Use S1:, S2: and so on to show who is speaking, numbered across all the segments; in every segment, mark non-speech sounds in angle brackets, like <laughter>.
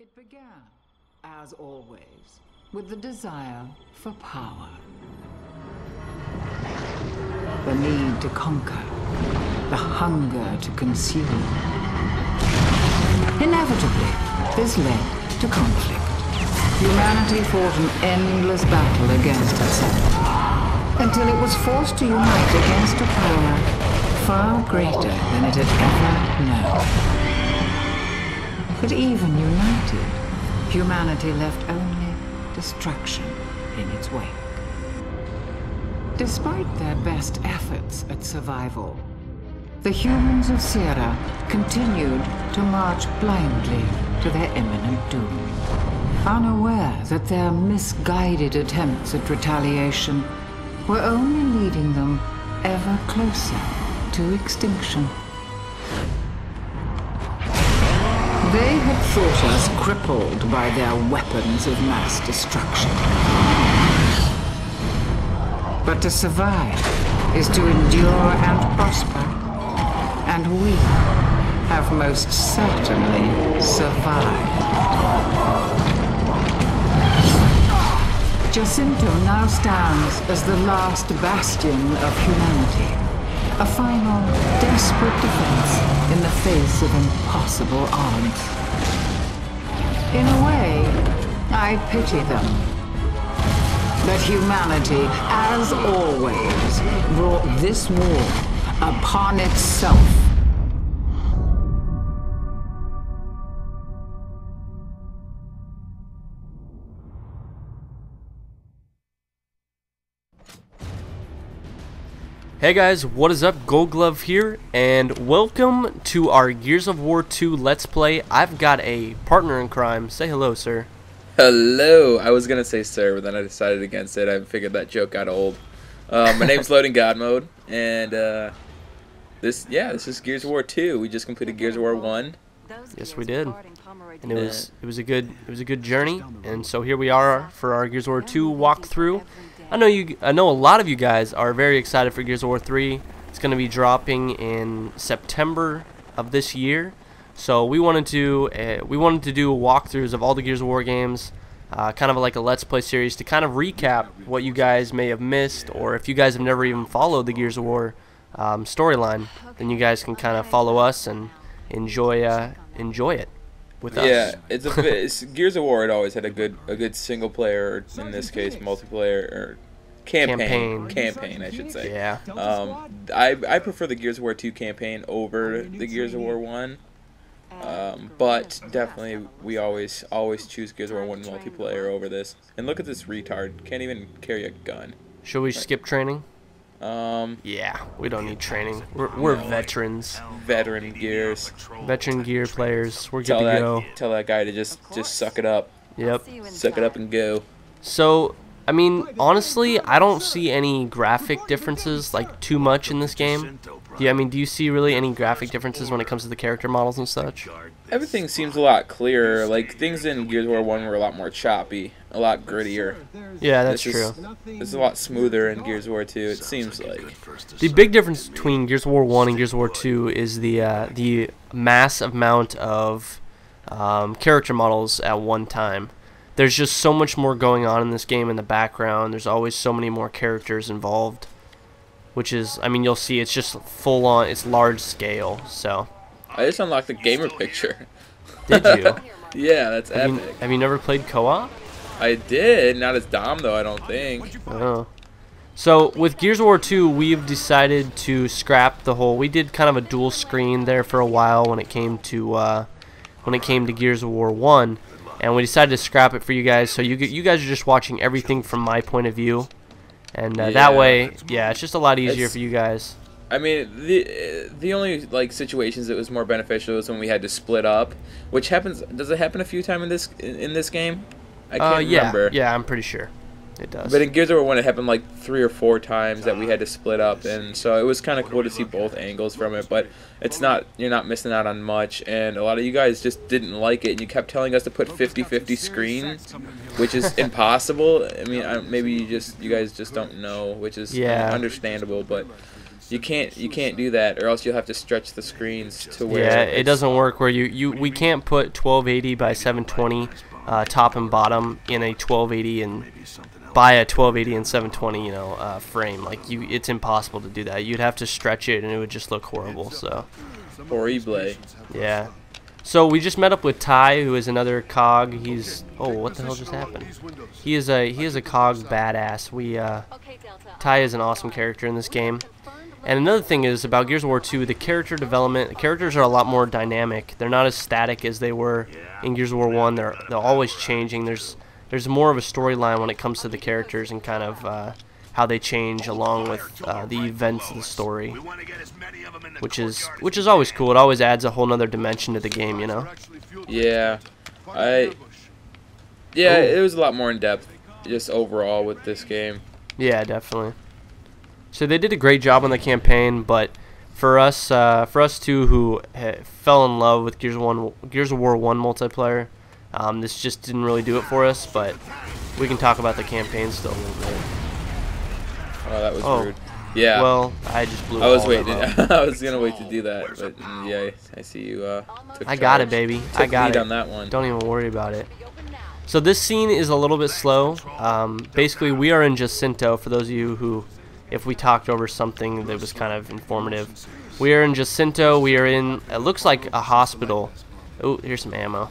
S1: It began, as always, with the desire for power. The need to conquer, the hunger to consume. Inevitably, this led to conflict. Humanity fought an endless battle against itself, until it was forced to unite against a power far greater than it had ever known. But even united, humanity left only destruction in its wake. Despite their best efforts at survival, the humans of Sera continued to march blindly to their imminent doom, unaware that their misguided attempts at retaliation were only leading them ever closer to extinction. They had thought us crippled by their weapons of mass destruction. But to survive is to endure and prosper. And we have most certainly survived. Jacinto now stands as the last bastion of humanity. A final, desperate defense in the face of impossible odds. In a way, I pity them. But humanity, as always, brought this war upon itself.
S2: Hey guys, what is up? GoldGlove here, and welcome to our Gears of War 2 Let's Play. I've got a partner in crime. Say hello, sir.
S3: Hello. I was gonna say sir, but then I decided against it. I figured that joke got old. Uh, my name's <laughs> LoadingGodmode, and uh, this yeah, this is Gears of War 2. We just completed Gears of War 1.
S2: Yes, we did, and it was it was a good it was a good journey. And so here we are for our Gears of War 2 walkthrough. I know you. I know a lot of you guys are very excited for Gears of War 3. It's going to be dropping in September of this year. So we wanted to uh, we wanted to do walkthroughs of all the Gears of War games, uh, kind of like a Let's Play series to kind of recap what you guys may have missed, or if you guys have never even followed the Gears of War um, storyline, then you guys can kind of follow us and enjoy uh, enjoy it with us.
S3: Yeah, it's a <laughs> bit, it's, Gears of War. It always had a good a good single player, or in this case, multiplayer or campaign
S2: Campaign.
S3: campaign, I should say.
S2: Yeah.
S3: Um, I I prefer the Gears of War 2 campaign over the Gears of War 1. Um, but definitely we always always choose Gears of War 1 multiplayer over this. And look at this retard, can't even carry a gun.
S2: Should we skip training?
S3: Um,
S2: Yeah, we don't need training. We're, we're
S3: No.
S2: veterans,
S3: veteran Gears.
S2: veteran gear players. We're good
S3: Tell
S2: to
S3: that
S2: go.
S3: tell that guy to just just suck it up,
S2: Yep.
S3: suck it up and go.
S2: So, I mean, honestly, I don't see any graphic differences like too much in this game. Do you, I mean, do you see really any graphic differences when it comes to the character models and such?
S3: Everything seems a lot clearer. Like things in Gears of War 1 were a lot more choppy, a lot grittier.
S2: Yeah, that's
S3: This
S2: true.
S3: is- It's a lot smoother in Gears of War 2. It seems like.
S2: The big difference between Gears of War One and Gears of War Two is the uh, the mass amount of um, character models at one time. There's just so much more going on in this game in the background. There's always so many more characters involved, which is, I mean, you'll see it's just full on. It's large scale. So,
S3: I just unlocked the gamer picture.
S2: did you? <laughs>
S3: Yeah, that's
S2: have, you
S3: epic.
S2: have you never played co-op?
S3: I did. Not as Dom though. I don't think.
S2: Oh. So with Gears of War 2, we've decided to scrap the whole. We did kind of a dual screen there for a while when it came to uh, when it came to Gears of War 1, and we decided to scrap it for you guys. So you you guys are just watching everything from my point of view, and uh,
S3: Yeah.
S2: that way, yeah, it's just a lot easier
S3: It's-
S2: for you guys.
S3: I mean, the the only like situations that was more beneficial was when we had to split up, which happens. Does it happen a few times in this in, in this game? I can't
S2: uh, yeah,
S3: remember.
S2: yeah, I'm pretty sure it does.
S3: But in Gears of War 1, it happened like three or four times that we had to split up, and so it was kind of cool to see both angles from it. But it's not you're not missing out on much, and a lot of you guys just didn't like it, and you kept telling us to put 50-50 screen, which is impossible. I mean, I, maybe you just you guys just don't know, which is
S2: Yeah.
S3: understandable. But you can't you can't do that, or else you'll have to stretch the screens to where.
S2: Yeah, it doesn't work where you, you we can't put 1280 by 720 uh, top and bottom in a 1280 and by a 1280 and 720 you know uh, frame. Like you it's impossible to do that. You'd have to stretch it and it would just look horrible so.
S3: Horrible.
S2: yeah. So we just met up with Ty who is another cog. He's oh what the hell just happened? He is a he is a cog badass. We uh Ty is an awesome character in this game and another thing is about Gears of War 2, the character development, the characters are a lot more dynamic. They're not as static as they were in Gears of War 1. They're they're always changing. There's there's more of a storyline when it comes to the characters and kind of uh, how they change along with uh, the events of the story, which is which is always cool. It always adds a whole nother dimension to the game, you know.
S3: Yeah, I. Yeah,
S2: Ooh.
S3: it was a lot more in depth, just overall with this game.
S2: Yeah, definitely. So they did a great job on the campaign, but for us, uh, for us two who ha- fell in love with Gears of One, Gears of War One multiplayer, um, this just didn't really do it for us. But we can talk about the campaign still a little bit.
S3: Oh, that was
S2: Oh.
S3: rude. Yeah.
S2: Well, I just blew.
S3: I was waiting. <laughs> I was gonna wait to do that, but mm, yeah, I see you. Uh, took
S2: I got it, baby.
S3: Took
S2: I got it.
S3: on that one.
S2: Don't even worry about it. So this scene is a little bit slow. Um, basically, we are in Jacinto. For those of you who, if we talked over something that was kind of informative, we are in Jacinto. We are in. It looks like a hospital. Oh, here's some ammo.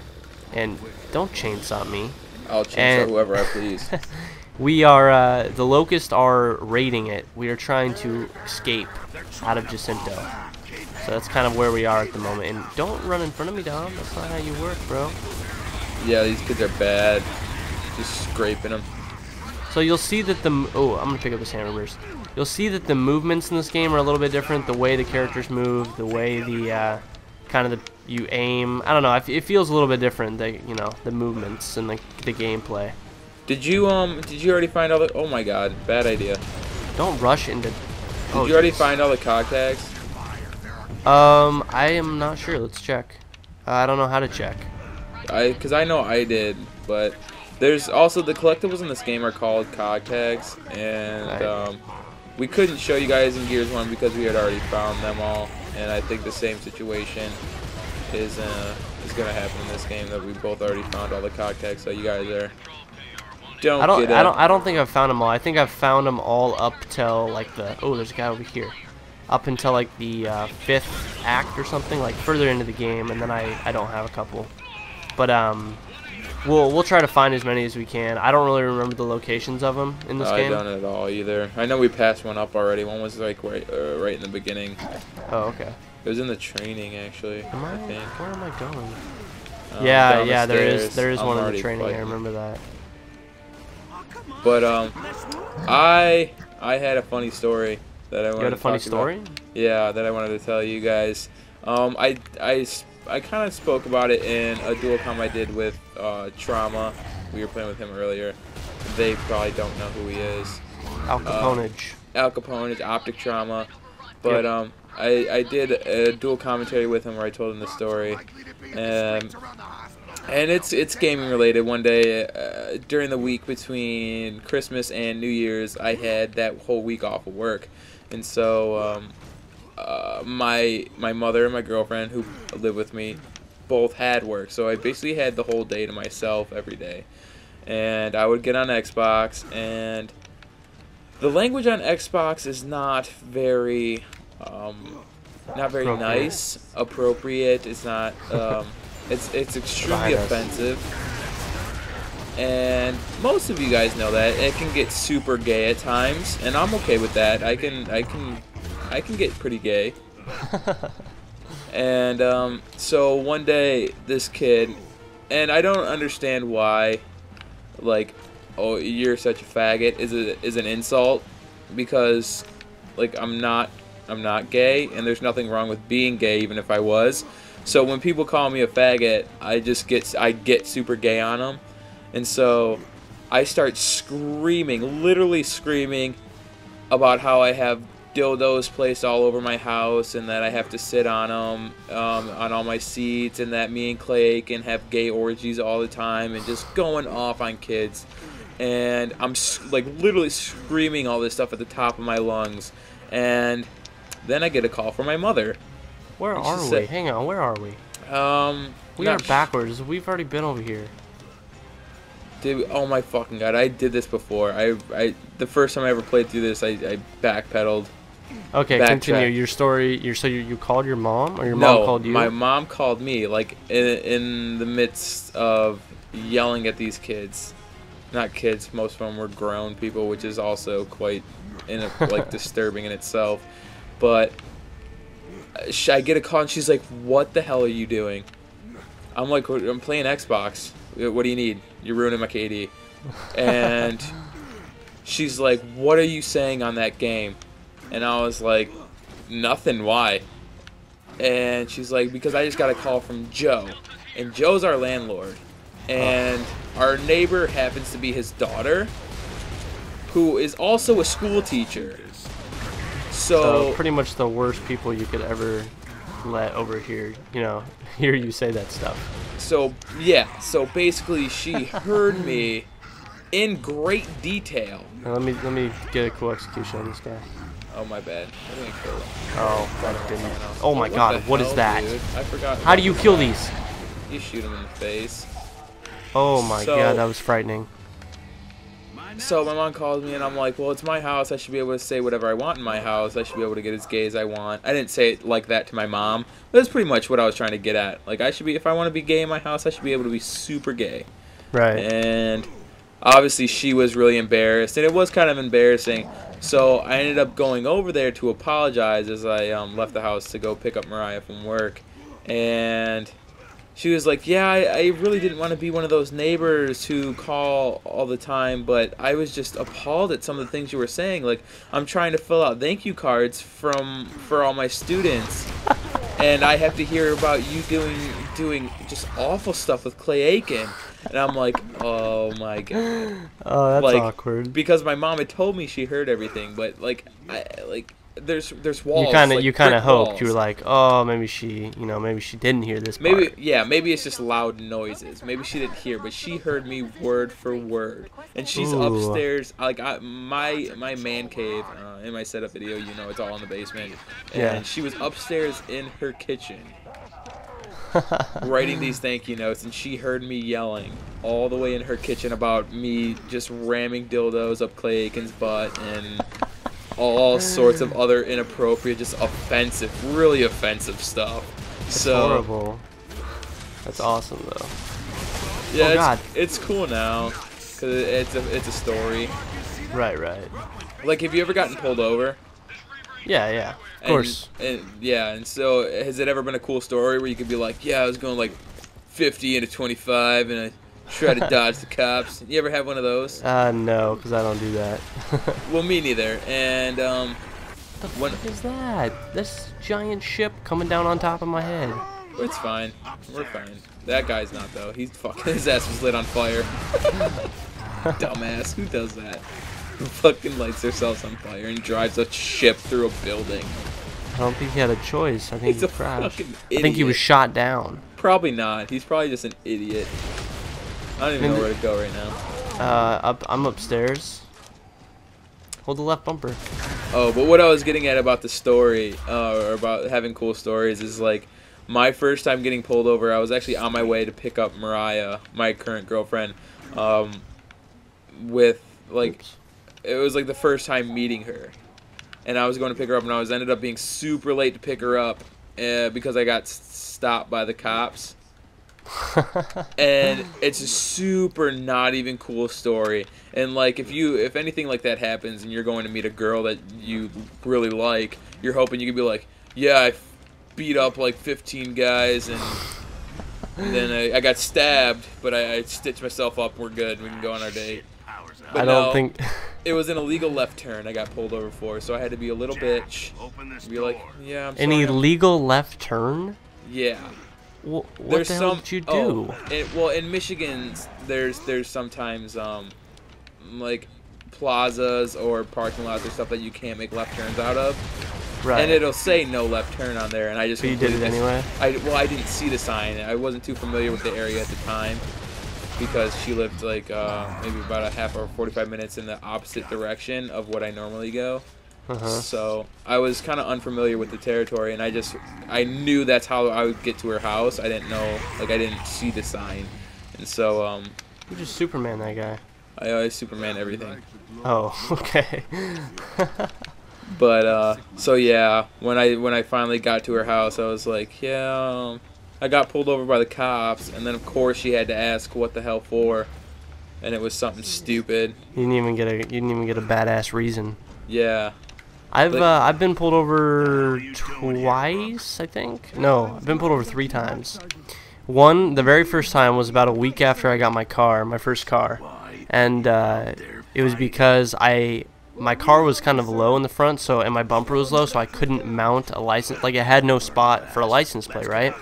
S2: And don't chainsaw me.
S3: I'll chainsaw
S2: and-
S3: whoever I please. <laughs>
S2: We are. Uh, the Locust are raiding it. We are trying to escape out of Jacinto. So that's kind of where we are at the moment. And don't run in front of me, Dom. That's not how you work, bro.
S3: yeah, these kids are bad. Just scraping them.
S2: So you'll see that the oh, I'm gonna pick up this Hammerburst. You'll see that the movements in this game are a little bit different. The way the characters move, the way the uh, kind of the you aim. I don't know. It feels a little bit different. The you know the movements and the the gameplay.
S3: Did you um? Did you already find all the? Oh my God, bad idea.
S2: Don't rush into.
S3: Did
S2: oh,
S3: you already
S2: jeez.
S3: find all the cog tags?
S2: Um, I am not sure. Let's check. Uh, I don't know how to check.
S3: I, cause I know I did, but there's also the collectibles in this game are called cog tags, and um, we couldn't show you guys in Gears One because we had already found them all, and I think the same situation is uh, is gonna happen in this game that we both already found all the cog tags, so you guys are don't
S2: I don't.
S3: get
S2: I don't. I don't think I've found them all. I think I've found them all up till like the. Oh, there's a guy over here. Up until like the uh, fifth act or something, like further into the game, and then I I don't have a couple. But um, we'll we'll try to find as many as we can. I don't really remember the locations of them in this
S3: I
S2: game.
S3: don't at all either. I know we passed one up already. One was like right, uh, right in the beginning.
S2: Oh, okay.
S3: It was in the training actually.
S2: Am I?
S3: I think.
S2: Where am I going?
S3: Um,
S2: yeah,
S3: the
S2: yeah. there is there is
S3: I'm
S2: one in the training. I remember that.
S3: But um, I I had a funny story that I wanted
S2: You had a
S3: to
S2: funny
S3: talk about.
S2: story?
S3: Yeah, that I wanted to tell you guys. Um, I I I kind of spoke about it in a dual com I did with uh, Trauma. We were playing with him earlier. They probably don't know who he is.
S2: Al Caponage.
S3: Al Capone is Optic Trauma. But
S2: Yep.
S3: um, I, I did a dual commentary with him where I told him the story. Um, and it's it's gaming related. One day uh, during the week between Christmas and New Year's, I had that whole week off of work, and so um, uh, my my mother and my girlfriend who live with me both had work. So I basically had the whole day to myself every day, and I would get on Xbox and the language on Xbox is not very um, not very
S2: Appropriate.
S3: nice, appropriate. It's not. Um, <laughs> it's it's extremely offensive, and most of you guys know that it can get super gay at times, and I'm okay with that. I can I can I can get pretty gay. And um, so one day, this kid, and I don't understand why, like, oh, you're such a faggot is a, is an insult, because, like, I'm not I'm not gay, and there's nothing wrong with being gay, even if I was. So when people call me a faggot, I just get I get super gay on them, and so I start screaming, literally screaming, about how I have dildos placed all over my house and that I have to sit on them um, on all my seats and that me and Clay can have gay orgies all the time and just going off on kids and I'm like literally screaming all this stuff at the top of my lungs and Then I get a call from my mother.
S2: Where are we?
S3: say-
S2: Hang on, where are we?
S3: Um,
S2: We are backwards. We've already been over here.
S3: Did we- oh my fucking god! I did this before. I, I the first time I ever played through this, I, I backpedaled.
S2: Okay,
S3: Backtrack.
S2: continue. Your story. Your so you, you called your mom or your
S3: no,
S2: mom called you?
S3: my mom called me like in, in the midst of yelling at these kids. Not kids. Most of them were grown people, which is also quite in a, like <laughs> disturbing in itself. But I get a call and she's like, "What the hell are you doing?" I'm like, "I'm playing Xbox. What do you need? You're ruining my KD." And <laughs> she's like, "What are you saying on that game?" And I was like, "Nothing. Why?" And she's like, "Because I just got a call from Joe, and Joe's our landlord, and our neighbor happens to be his daughter, who is also a school teacher.
S2: so
S3: So
S2: pretty much the worst people you could ever let over here. You know, <laughs> hear you say that stuff.
S3: So yeah, so basically she heard me in great detail.
S2: Now, let me let me get a cool execution on this guy.
S3: Oh my bad. I think I killed him.
S2: Oh, that didn't. Oh my
S3: What
S2: God, what is
S3: hell,
S2: that?
S3: dude? I forgot.
S2: How do you kill these?
S3: You shoot them in the face.
S2: Oh my
S3: So-
S2: God, that was frightening.
S3: So my mom calls me and I'm like, well, it's my house. I should be able to say whatever I want in my house. I should be able to get as gay as I want. I didn't say it like that to my mom, but that's pretty much what I was trying to get at. Like I should be, if I want to be gay in my house, I should be able to be super gay.
S2: Right.
S3: and obviously she was really embarrassed and it was kind of embarrassing so i ended up going over there to apologize as i um, left the house to go pick up mariah from work. And she was like yeah I, I really didn't want to be one of those neighbors who call all the time but i was just appalled at some of the things you were saying. Like i'm trying to fill out thank you cards from for all my students and I have to hear about you doing doing just awful stuff with Clay Aiken, and I'm like, oh my god, <gasps>
S2: Oh, that's
S3: like,
S2: awkward.
S3: because my mom had told me she heard everything, but like, I like there's there's walls.
S2: You kind of
S3: like
S2: you kind of hoped you were like, oh, maybe she, you know, maybe she didn't hear this.
S3: Maybe
S2: part.
S3: yeah, maybe it's just loud noises. Maybe she didn't hear, but she heard me word for word. And she's
S2: Ooh.
S3: upstairs, like I, my my man cave uh, in my setup video. You know, it's all in the basement. And
S2: Yeah.
S3: she was upstairs in her kitchen, <laughs> writing these thank you notes, and she heard me yelling all the way in her kitchen about me just ramming dildos up Clay Aiken's butt and all sorts of other inappropriate, just offensive, really offensive stuff.
S2: That's
S3: so
S2: horrible. That's awesome though.
S3: yeah,
S2: Oh,
S3: it's,
S2: God.
S3: it's cool now because it's a it's a story.
S2: Right, right.
S3: Like, have you ever gotten pulled over?
S2: Yeah, yeah. Of
S3: And-
S2: course.
S3: And, yeah, and so has it ever been a cool story where you could be like, yeah, I was going like 50 into 25 and I tried to <laughs> dodge the cops. You ever have one of those?
S2: Uh, no, because I don't do that. <laughs>
S3: Well, me neither. And um,
S2: the
S3: When-
S2: fuck is that? This giant ship coming down on top of my head.
S3: it's fine. We're fine. That guy's not though. He's fucking <laughs> his ass was lit on fire. Dumbass. Who does that? <laughs> Fucking lights themselves on fire and drives a ship through a building.
S2: I don't think he had a choice. I think
S3: He's
S2: he
S3: a
S2: crashed.
S3: fucking
S2: I think he was shot down.
S3: Probably not. He's probably just an idiot. I don't even
S2: I
S3: know where to go right now.
S2: Uh, up, I'm upstairs. Hold the left bumper.
S3: Oh, but what I was getting at about the story, uh, or about having cool stories, is like my first time getting pulled over. I was actually on my way to pick up Mariah, my current girlfriend, um, with like
S2: Oops.
S3: It was like the first time meeting her, and I was going to pick her up, and I was ended up being super late to pick her up uh, because I got s- stopped by the cops. <laughs> and it's a super not even cool story. And like if you if anything like that happens and you're going to meet a girl that you really like you're hoping you can be like yeah I beat up like 15 guys and, and then I, I got stabbed but I, I stitched myself up we're good we can go on our date but
S2: I don't
S3: no,
S2: think.
S3: it was <laughs> an illegal left turn i got pulled over for so i had to be a little bitch
S4: Open this
S3: be like yeah i'm
S2: An
S3: sorry, I'm-
S2: left turn?
S3: yeah
S2: Wh- what
S3: there's
S2: the hell
S3: some
S2: did you do?
S3: oh, it- well in Michigan there's there's sometimes um like plazas or parking lots or stuff that you can't make left turns out of
S2: right.
S3: and it'll say no left turn on there and I just
S2: but you did it anyway?
S3: I well I didn't see the sign I wasn't too familiar with the area at the time because she lived like uh, maybe about a half or 45 minutes in the opposite direction of what I normally go
S2: Uh-huh.
S3: So I was kind of unfamiliar with the territory, and I just I knew that's how I would get to her house. I didn't know, like I didn't see the sign, and so um,
S2: You just Superman that guy.
S3: I always Superman everything.
S2: Oh, <laughs> okay. <laughs>
S3: But uh, so yeah, when I when I finally got to her house, I was like, yeah, um, I got pulled over by the cops, and then of course she had to ask what the hell for, and it was something stupid.
S2: you didn't even get a you didn't even get a badass reason.
S3: Yeah,
S2: I've
S3: Like-
S2: uh, I've been pulled over twice, I think. No, I've been pulled over three times. One, the very first time was about a week after I got my car, my first car, and uh, it was because I my car was kind of low in the front, so and my bumper was low, so I couldn't mount a license. Like it had no spot for a license plate, right?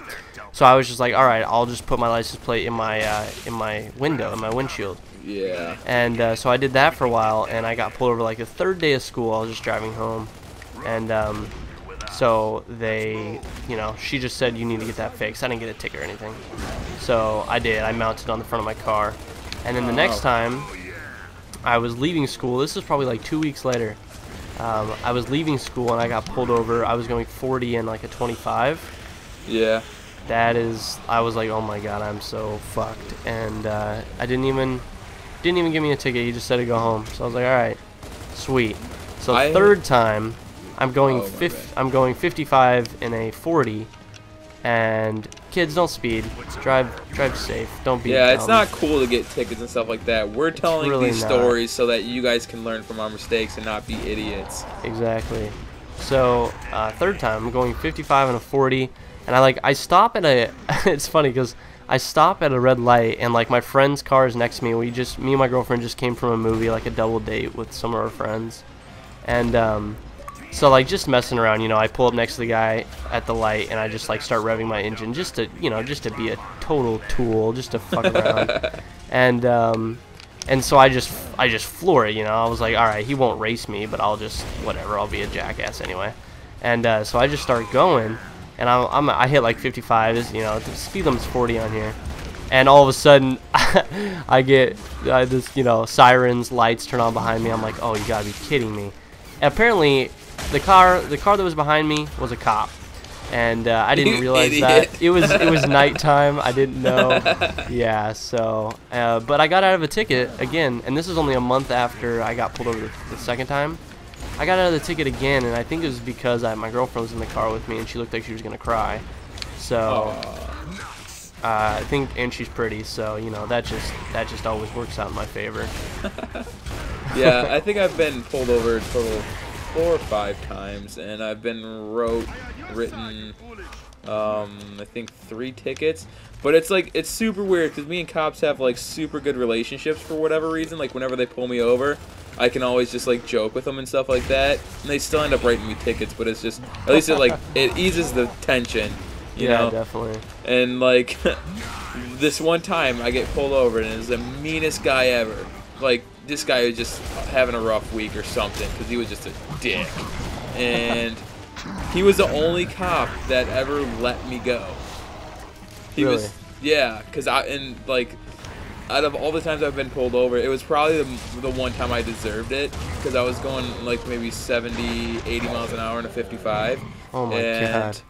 S2: So I was just like, all right, I'll just put my license plate in my uh, in my window, in my windshield.
S3: yeah.
S2: And uh, so I did that for a while, and I got pulled over like the third day of school. I was just driving home, and um, so they, you know, she just said you need to get that fixed. I didn't get a ticket or anything, so I did. I mounted on the front of my car, and then the next
S3: Oh.
S2: time I was leaving school. This was probably like two weeks later. Um, I was leaving school and I got pulled over. I was going 40 and like a 25
S3: Yeah.
S2: That is i was like oh my god i'm so fucked and uh, i didn't even didn't even give me a ticket he just said to go home so i was like all right sweet so
S3: I-
S2: third time i'm going
S3: Oh, my
S2: fif-
S3: bad.
S2: i'm going 55 in a 40 and kids don't speed drive drive safe don't be
S3: Yeah, it's not cool to get tickets and stuff like that. We're telling
S2: really
S3: these
S2: not.
S3: stories so that you guys can learn from our mistakes and not be idiots.
S2: Exactly. So uh, third time, I'm going 55 and a 40, and I like I stop at a. <laughs> it's funny because I stop at a red light, and like my friend's car is next to me. We just me and my girlfriend just came from a movie, like a double date with some of our friends, and um, so like just messing around. You know, I pull up next to the guy at the light, and I just like start revving my engine just to you know just to be a total tool, just to fuck around, <laughs> and um, and so I just I just floor it, you know. I was like, all right, he won't race me, but I'll just whatever. I'll be a jackass anyway. And uh, so I just start going, and I'm, I'm I hit like 55. This, you know, the speed limit's 40 on here, and all of a sudden <laughs> I get uh, this, you know, sirens, lights turn on behind me. I'm like, oh, you gotta be kidding me. apparently, the car the car that was behind me was a cop. And uh, I <laughs> didn't
S3: You
S2: realize
S3: idiot.
S2: that it was it was <laughs> nighttime. I didn't know. Yeah, so uh, but I got out of a ticket again, and this is only a month after I got pulled over the, the second time. I got out of the ticket again, and I think it was because I, my girlfriend was in the car with me, and she looked like she was gonna cry. So uh, I think, and she's pretty, so you know that just that just always works out in my favor. <laughs>
S3: yeah, I think I've been pulled over a total four or five times, and I've been wrote, written, um, I think three tickets. But it's like it's super weird because me and cops have like super good relationships for whatever reason. Like whenever they pull me over, I can always just like joke with them and stuff like that, and they still end up writing me tickets. But it's just at least it like it eases the tension, you
S2: yeah,
S3: know.
S2: definitely.
S3: And like <laughs> this one time I get pulled over and it's the meanest guy ever. Like this guy was just having a rough week or something because he was just a dick. And he was the only cop that ever let me go. He
S2: Really?
S3: was yeah, cuz I and like out of all the times I've been pulled over, it was probably the, the one time I deserved it because I was going like maybe 70, 80 miles an hour in a 55.
S2: Oh my
S3: and
S2: god.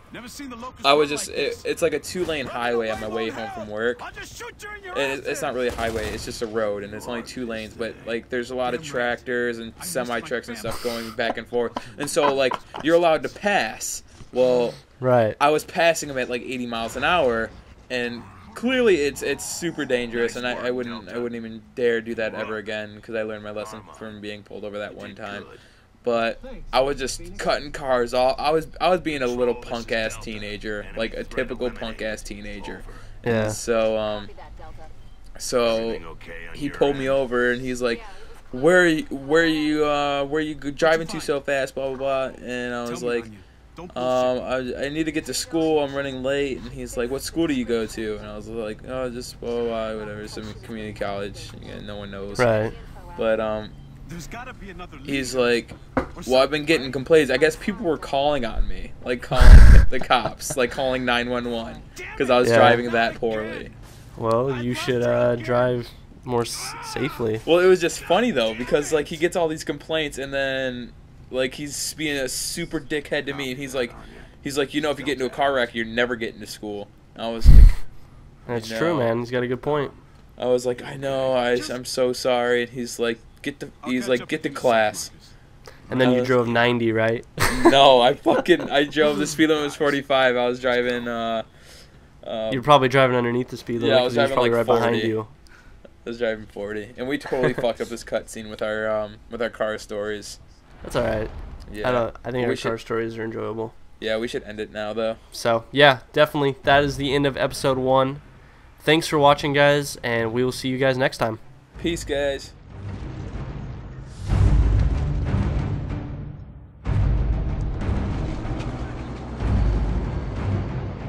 S3: I was just, it, it's like a two lane highway on my way home from work. And it, it's not really a highway, it's just a road, and it's only two lanes. But like, there's a lot of tractors and semi trucks and stuff going back and forth. And so, like, you're allowed to pass. Well,
S2: Right.
S3: I was passing them at like 80 miles an hour, and clearly it's it's super dangerous. And I, I wouldn't I wouldn't even dare do that ever again because I learned my lesson from being pulled over that one time. But I was just cutting cars off. I was I was being a little punk ass teenager, like a typical punk ass teenager.
S2: Yeah.
S3: So um, so he pulled me over and he's like, "Where are you, where are you uh where are you driving to so fast?" Blah blah blah. And I was like, um, I, I need to get to school. I'm running late. And he's like, "What school do you go to?" And I was like, "Oh, just blah blah, blah whatever, some community college. Yeah, no one knows."
S2: Right.
S3: But um,
S4: There's gotta be another
S3: he's like, "Well, I've been getting complaints. I guess people were calling on me, like calling <laughs> the cops, like calling 911, because I was
S2: Yeah.
S3: driving that poorly."
S2: Well, you should uh, drive more s- safely.
S3: Well, it was just funny though because like he gets all these complaints and then like he's being a super dickhead to me, and he's like, he's like, you know, if you get into a car wreck, you're never getting to school. I was like,
S2: That's true, man. He's got a good point.
S3: I was like, I know, I, I'm so sorry. And he's like, get the, he's like, get the class.
S2: And then
S3: I
S2: you drove 90, right? <laughs>
S3: no, I <laughs> fucking, I drove the speed limit was 45. I was driving, uh, um,
S2: You're probably driving underneath the speed limit.
S3: Yeah, I was
S2: 'cause he
S3: driving,
S2: probably
S3: like,
S2: right behind
S3: 40.
S2: you.
S3: I was driving 40, and we totally fucked up this cutscene with our, um, with our car stories.
S2: That's all right.
S3: Yeah.
S2: I don't. I think
S3: We
S2: our
S3: should-
S2: car stories are enjoyable.
S3: Yeah, we should end it now, though.
S2: So yeah, definitely. That is the end of episode one. Thanks for watching, guys, and we will see you guys next time.
S3: Peace, guys.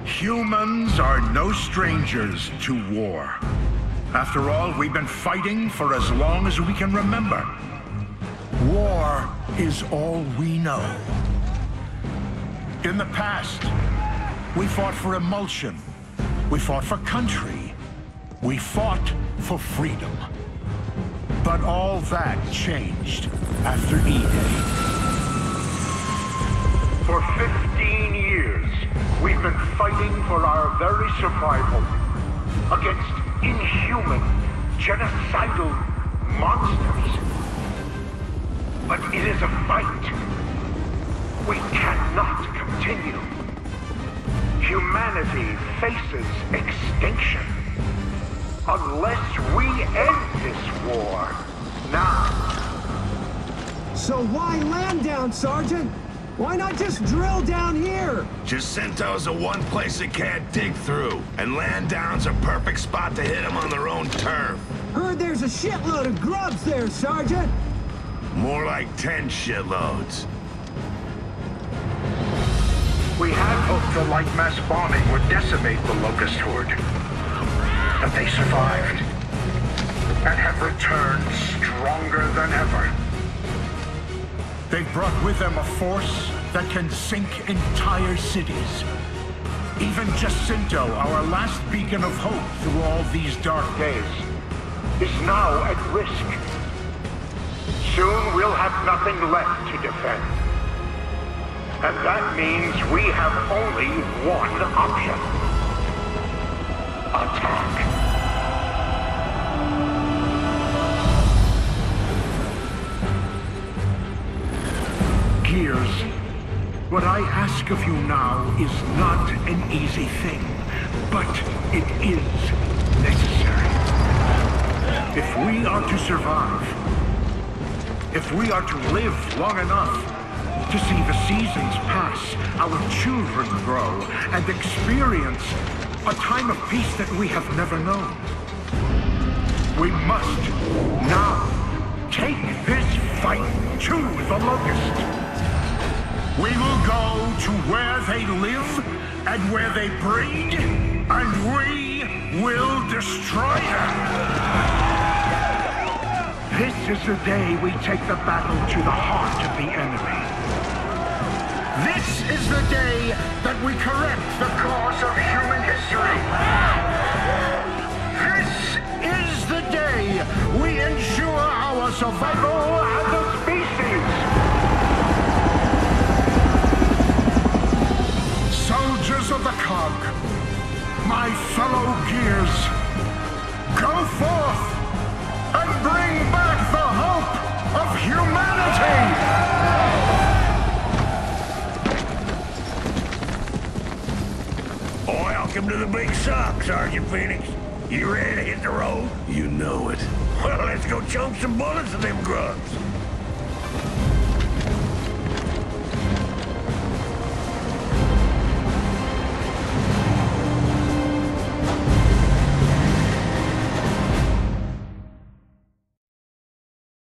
S4: Humans are no strangers to war. After all, we've been fighting for as long as we can remember. War is all we know. In the past, we fought for Imulsion. We fought for country. We fought for freedom. But all that changed after E-Day. For 15 years, we've been fighting for our very survival against inhuman, genocidal monsters. But it is a fight we cannot continue. Humanity faces extinction unless we end this war now.
S5: So why Landown, Sergeant? Why not just drill down here?
S6: Jacinto's the one place it can't dig through, and Landown's a perfect spot to hit them on their own turf.
S5: Heard there's a shitload of grubs there, Sergeant.
S6: More like ten shitloads.
S4: We had hoped the light mass bombing would decimate the Locust Horde. But they survived. And have returned stronger than ever. They've brought with them a force that can sink entire cities. Even Jacinto, our last beacon of hope through all these dark days, is now at risk. Soon we'll have nothing left to defend. And that means we have only one option. Attack. Gears, what I ask of you now is not an easy thing, but it is necessary. If we are to survive, if we are to live long enough to see the seasons pass, our children grow, and experience a time of peace that we have never known, we must now take this fight to the Locust. We will go to where they live and where they breed, and we will destroy them. This is the day we take the battle to the heart of the enemy. This is the day that we correct the course of human history. This is the day we ensure our survival as a species. Soldiers of the cog, my fellow gears, go forth and bring back of humanity!
S6: Welcome to the big sock, Sergeant Fenix. You ready to hit the road? You know it. Well, let's go chunk some bullets at them grubs.